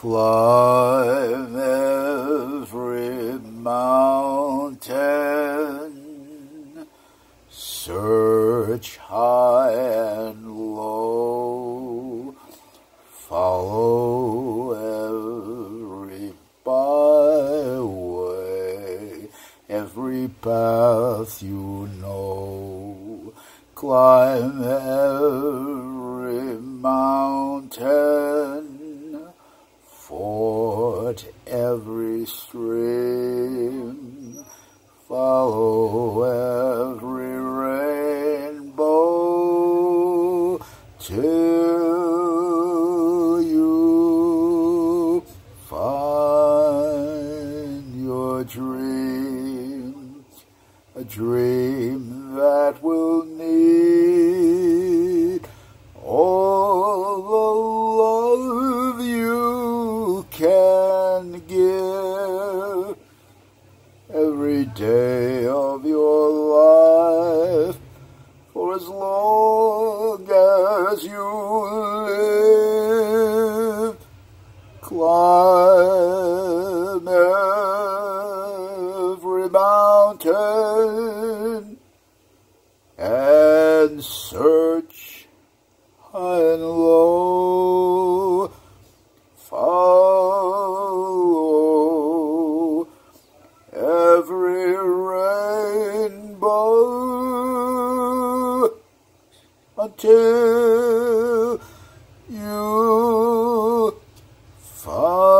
Climb every mountain, search high and low, follow every byway, every path you know, climb every mountain every stream, follow every rainbow till you. Find your dream, a dream that will can give every day of your life for as long as you live. Climb every mountain and search high and low. unto you, Father.